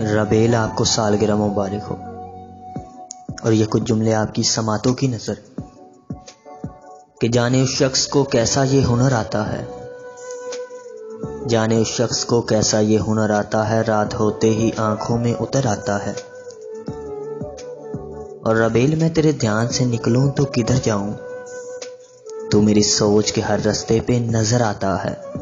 Rebel आपको सालगिरह मुबारक हो। और ये कुछ जुमले आपकी समातों की नज़र। कि जाने उस शख्स को कैसा ये हुनर आता है। जाने उस शख्स को कैसा ये हुनर आता है, रात होते ही आँखों में उतर आता है। और रबेल मैं तेरे ध्यान से निकलूं तो किधर जाऊँ? तू मेरी सोच के हर रास्ते पे नज़र आता है।